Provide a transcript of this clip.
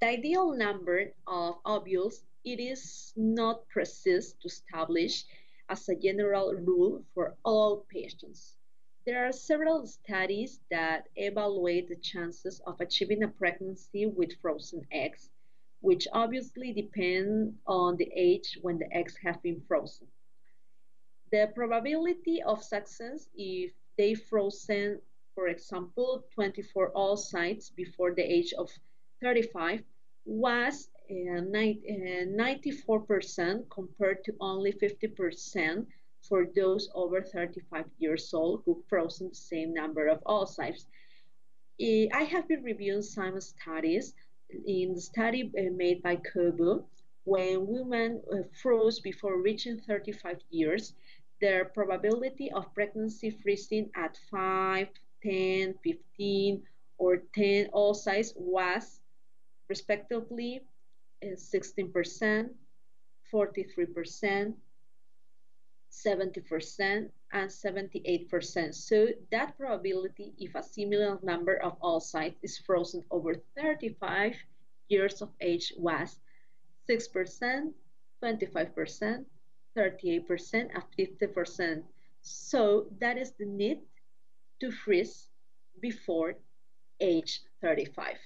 The ideal number of ovules it is not precise to establish as a general rule for all patients. There are several studies that evaluate the chances of achieving a pregnancy with frozen eggs, which obviously depend on the age when the eggs have been frozen. The probability of success if they frozen, for example, 24 oocytes before the age of 35 was uh, 94% uh, compared to only 50% for those over 35 years old who frozen the same number of oocytes. I have been reviewing some studies. In the study uh, made by Cobo, when women froze before reaching 35 years, their probability of pregnancy freezing at 5, 10, 15, or 10 oocytes was respectively is 16%, 43%, 70%, and 78%. So that probability if a similar number of oocytes is frozen over 35 years of age was 6%, 25%, 38%, and 50%. So that is the need to freeze before age 35.